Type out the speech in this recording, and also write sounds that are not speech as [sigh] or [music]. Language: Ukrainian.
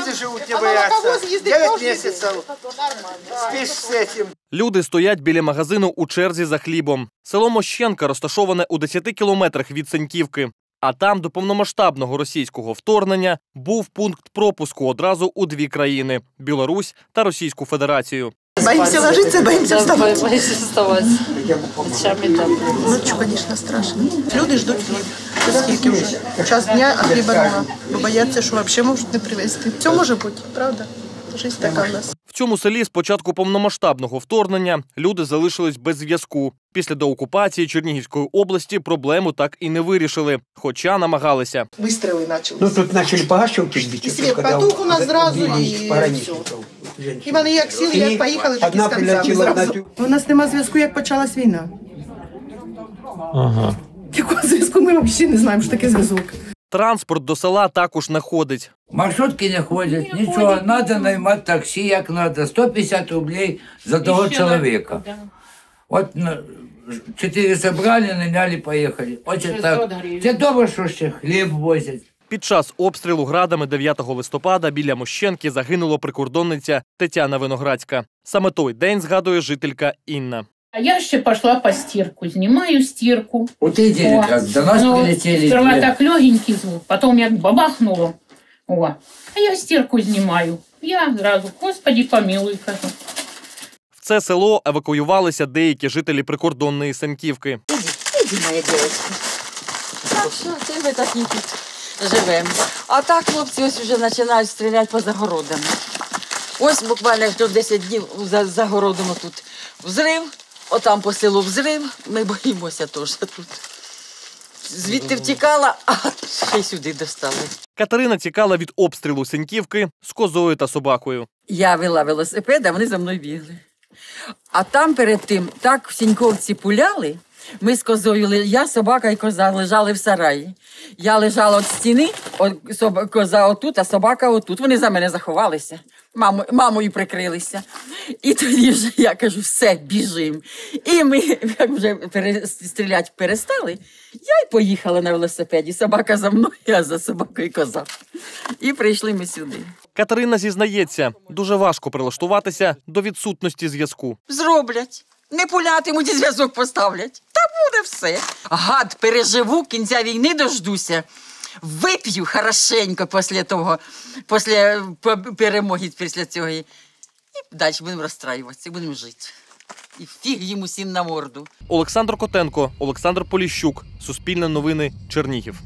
Люди живуть не боятся. ездит 9 каждый месяцев Нормально. спишь. Люди стоять біля магазину у черзі за хлібом. Село Мощенка розташоване у 10 кілометрах від Сеньківки. А там до повномасштабного російського вторгнення був пункт пропуску одразу у дві країни Білорусь та Російську Федерацію. Боимся ложиться, боимся вставать. Ночами там. Ночью, конечно, страшно. Люди ждут хліб. Це скільки вже? Час дня, а хліба нема. Бо бояться, що взагалі можуть не привезти. Все може бути, правда? Жизнь така в нас. В цьому селі з початку повномасштабного вторгнення люди залишились без зв'язку. Після деокупації Чернігівської області проблему так і не вирішили, хоча намагалися. Вистріли почали. Ну, тут начали по Гащевке бить. И потух у нас сразу, и І вони як сіли, як поїхали, так і Одна концами прилетіла на зразу. тю- У нас нема зв'язку, як почалась війна. Ага. Якого зв'язку ми взагалі не знаємо, що таке зв'язок. Транспорт до села також не ходить. Маршрутки не ходять, нічого. Треба наймати таксі, як треба. 150 рублей за того чоловіка. От на- чотири зібрали, наняли, поїхали. От це так. Це добре, що ще хліб возять. Під час обстрілу градами 9 листопада біля Мощенки загинула прикордонниця Тетяна Виноградська. Саме той день згадує жителька Інна. А я ще пошла по стирку, знімаю стирку. От видели, О, до нас ну, прилетели. Сперва две. так легенький звук, потом як бабахнуло. О, а я стирку знімаю. Я зразу, господи, помилуй, кажу. В це село евакуювалися деякі жителі прикордонної Сенківки. Іди, моя дівчинка. Так що це ми так і тут живемо. А так хлопці ось вже починають стріляти по загородам. Ось буквально тут 10 днів за загородом тут взрив, отам по селу взрив. Ми боїмося теж тут. Звідти втікала, а ще й сюди достали. Катерина тікала від обстрілу Сенківки з козою та собакою. Я вела велосипед, а вони за мною бігли. А там перед тим так в Сіньковці пуляли. Ми з козою, я, собака і коза лежали в сараї. Я лежала від стіни, от, соба- коза отут, а собака отут. Вони за мене заховалися. Маму, мамою прикрилися. І тоді вже я кажу, все, біжим. І ми, як [laughs] вже пере, стріляти перестали, я й поїхала на велосипеді. Собака за мною, а за собакою коза. І прийшли ми сюди. Катерина зізнається, дуже важко прилаштуватися до відсутності зв'язку. зроблять. Не пулятимуть і зв'язок поставлять. Буде все. Гад, переживу, кінця війни дождуся. Вип'ю хорошенько після того, після перемоги після цього. І далі будемо розстраюватися, будемо жити. І фіг їм усім на морду. Олександр Котенко, Олександр Поліщук, Суспільне новини, Чернігів.